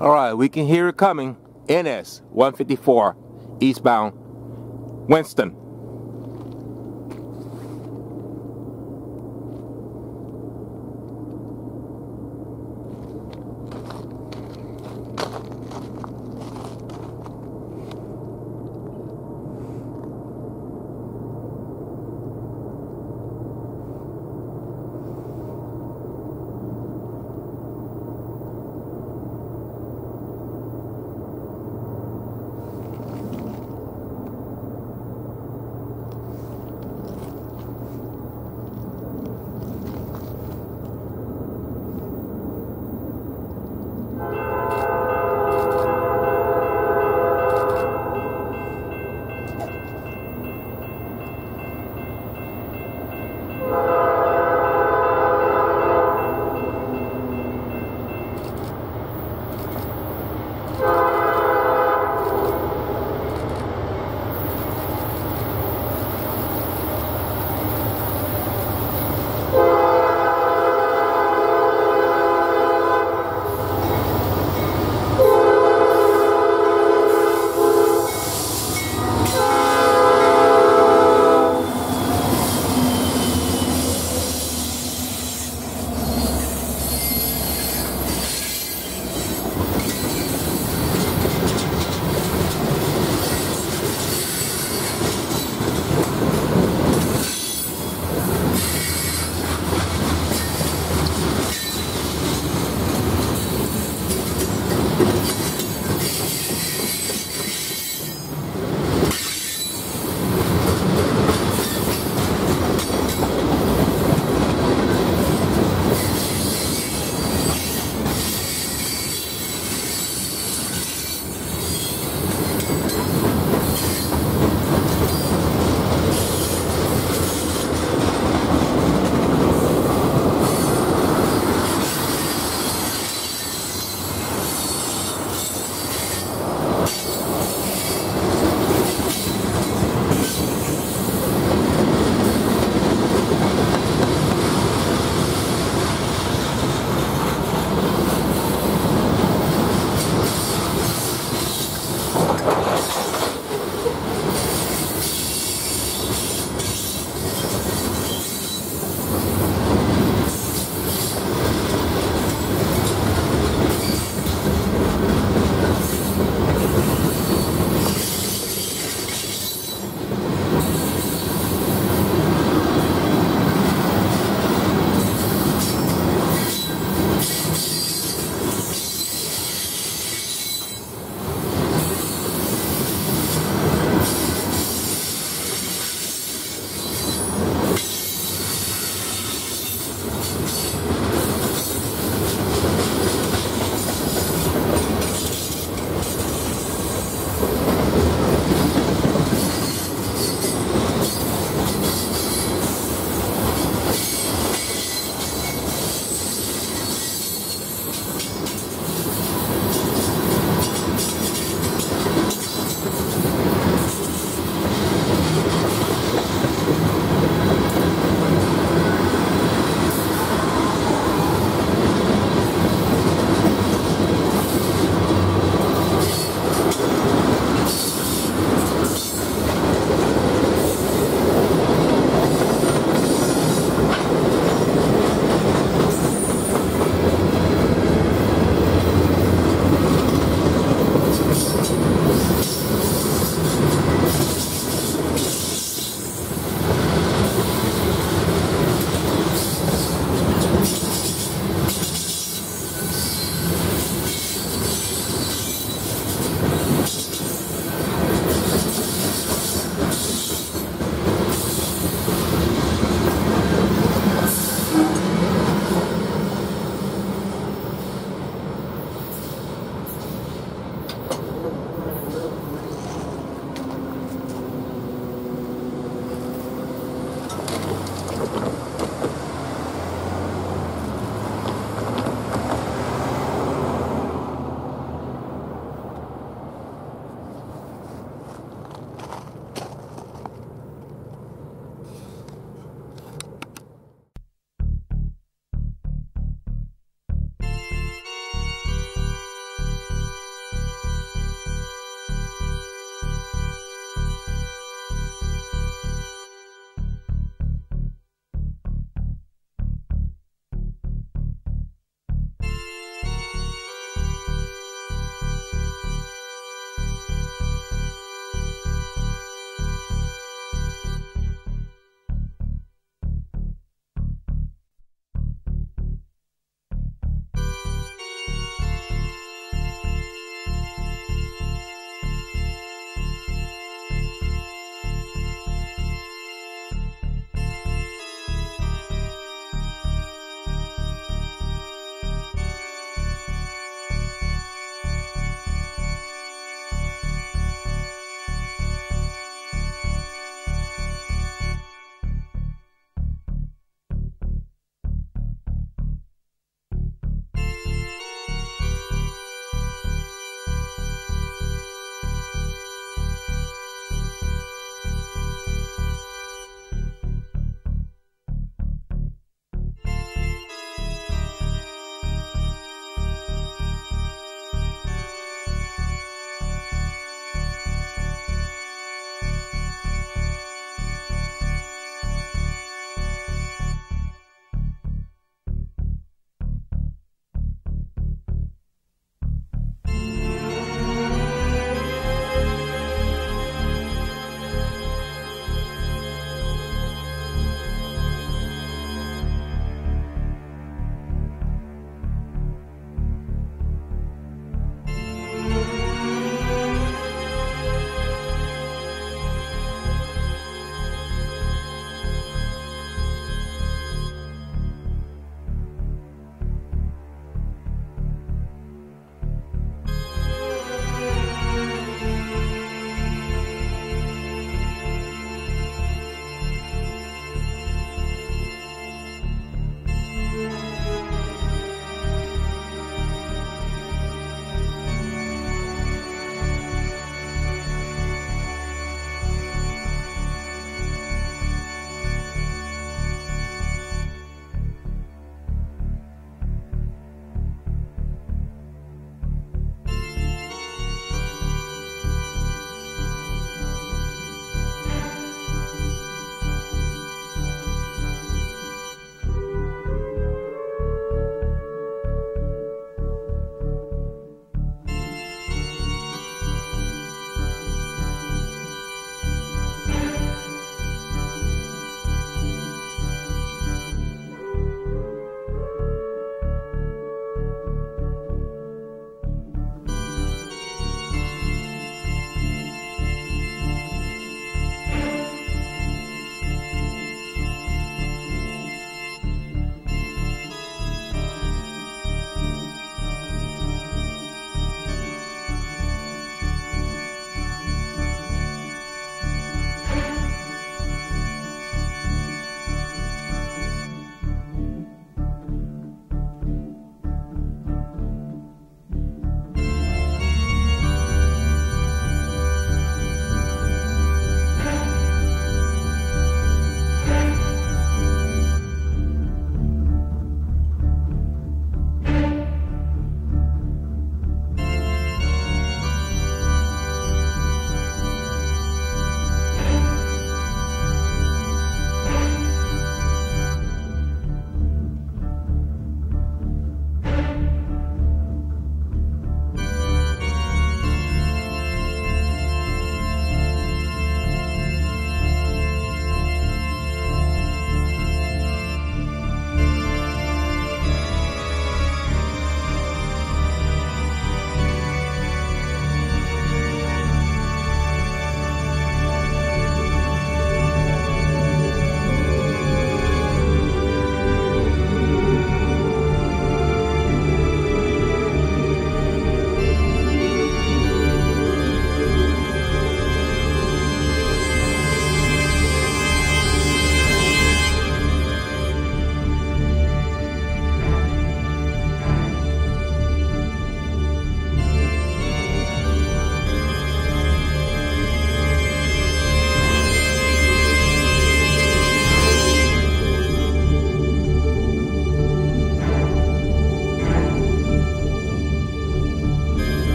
All right, we can hear it coming. NS 154 eastbound Winston.